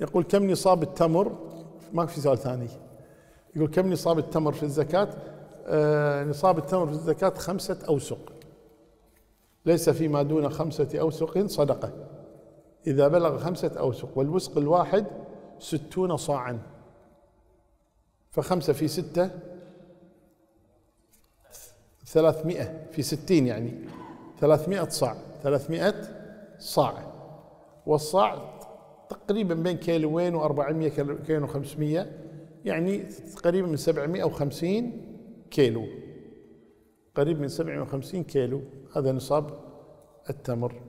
يقول كم نصاب التمر؟ ما في سؤال ثاني. يقول كم نصاب التمر في الزكاة؟ آه نصاب التمر في الزكاة خمسة أوسق. ليس فيما دون خمسة أوسق صدقة. إذا بلغ خمسة أوسق والوسق الواحد ستون صاعا. فخمسة في ستة ثلاثمائة في ستين يعني. ثلاثمائة صاع. ثلاثمائة صاع. والصاع تقريبا بين كيلوين و400 كيلو و500 يعني تقريبا من 750 كيلو. قريب من 750 كيلو هذا نصاب التمر.